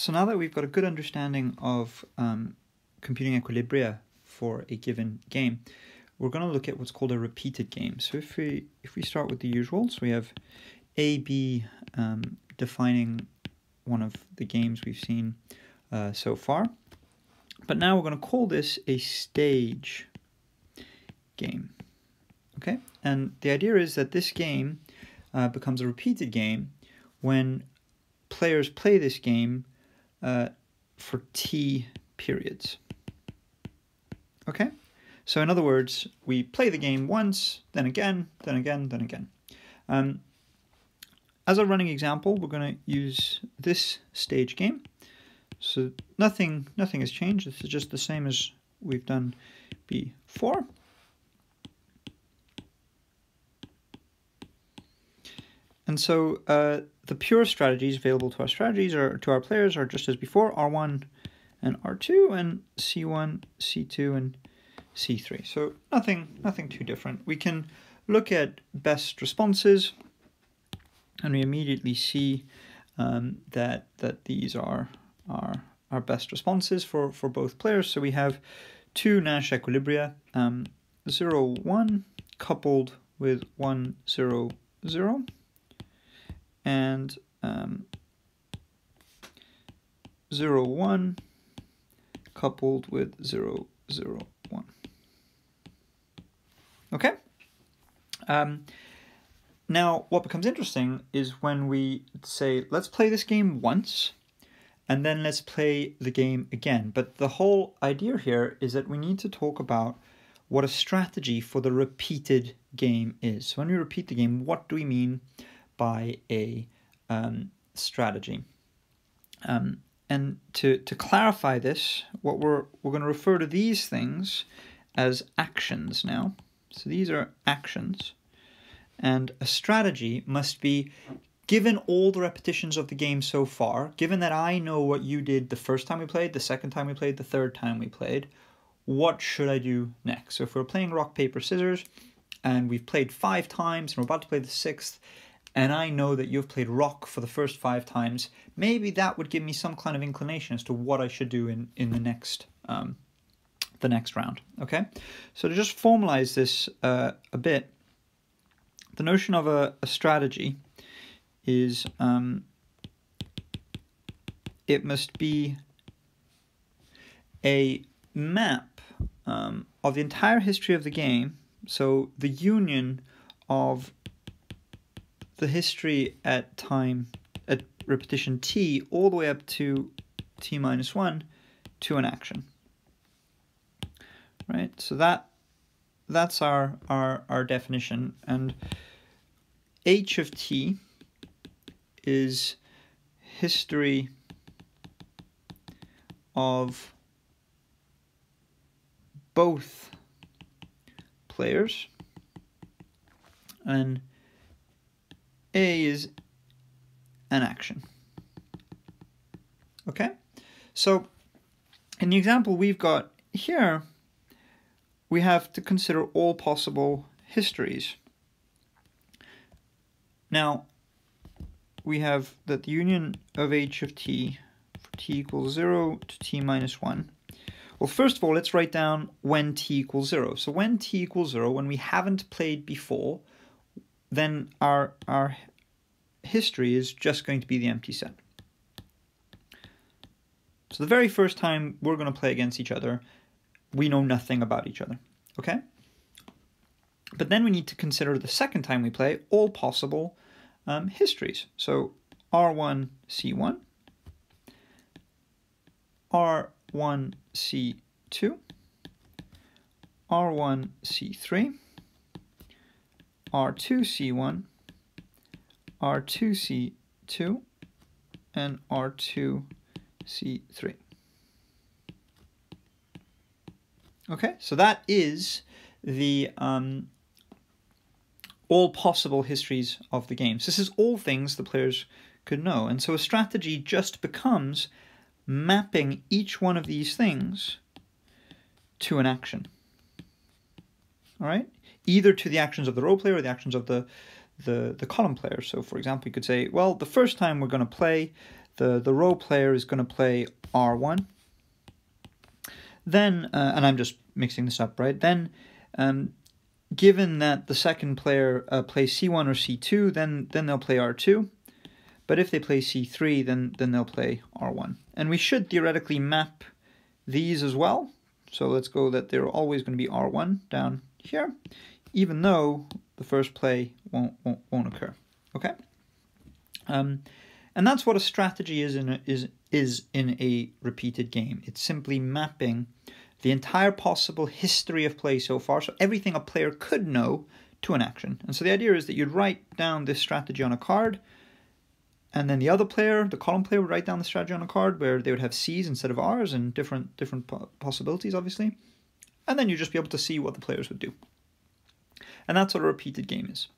so now that we've got a good understanding of um, computing equilibria for a given game, we're going to look at what's called a repeated game. So if we if we start with the usual, so we have A, B um, defining one of the games we've seen uh, so far. But now we're going to call this a stage game. Okay, and the idea is that this game uh, becomes a repeated game when players play this game uh, for t periods. Okay, so in other words, we play the game once, then again, then again, then again. Um, as a running example, we're going to use this stage game. So nothing, nothing has changed. This is just the same as we've done before. And so uh, the pure strategies available to our strategies or to our players are just as before, R1 and R2 and C1, C2 and C3. So nothing, nothing too different. We can look at best responses and we immediately see um, that that these are our, our best responses for, for both players. So we have two Nash equilibria, um, 0, 1 coupled with 1, 0, 0 and um, 0, 1 coupled with 0, 0, 1. Okay? Um, now, what becomes interesting is when we say, let's play this game once, and then let's play the game again. But the whole idea here is that we need to talk about what a strategy for the repeated game is. So when we repeat the game, what do we mean by a um, strategy. Um, and to, to clarify this, what we're, we're going to refer to these things as actions now. So these are actions. And a strategy must be given all the repetitions of the game so far, given that I know what you did the first time we played, the second time we played, the third time we played, what should I do next? So if we're playing rock, paper, scissors, and we've played five times and we're about to play the sixth, and I know that you've played rock for the first five times, maybe that would give me some kind of inclination as to what I should do in, in the next um, the next round. Okay, so to just formalize this uh, a bit, the notion of a, a strategy is um, it must be a map um, of the entire history of the game, so the union of the history at time at repetition t all the way up to t minus 1 to an action. Right? So that that's our our our definition and h of t is history of both players and a is an action. Okay? So in the example we've got here, we have to consider all possible histories. Now, we have that the union of h of t for t equals 0 to t minus 1. Well, first of all, let's write down when t equals 0. So when t equals 0, when we haven't played before, then our, our history is just going to be the empty set. So the very first time we're going to play against each other, we know nothing about each other, okay? But then we need to consider the second time we play all possible um, histories. So R1, C1, R1, C2, R1, C3, R2C1, R2C2, and R2C3. Okay, so that is the um, all possible histories of the games. This is all things the players could know. And so a strategy just becomes mapping each one of these things to an action all right? Either to the actions of the row player or the actions of the, the, the column player. So for example, you could say, well, the first time we're going to play, the, the row player is going to play R1. Then, uh, and I'm just mixing this up, right? Then, um, given that the second player uh, plays C1 or C2, then then they'll play R2. But if they play C3, then then they'll play R1. And we should theoretically map these as well. So let's go that they're always going to be R1 down here, even though the first play won't won't, won't occur. Okay. Um, and that's what a strategy is in a, is is in a repeated game. It's simply mapping the entire possible history of play so far, so everything a player could know to an action. And so the idea is that you'd write down this strategy on a card, and then the other player, the column player, would write down the strategy on a card where they would have C's instead of R's and different different possibilities, obviously. And then you'd just be able to see what the players would do. And that's what a repeated game is.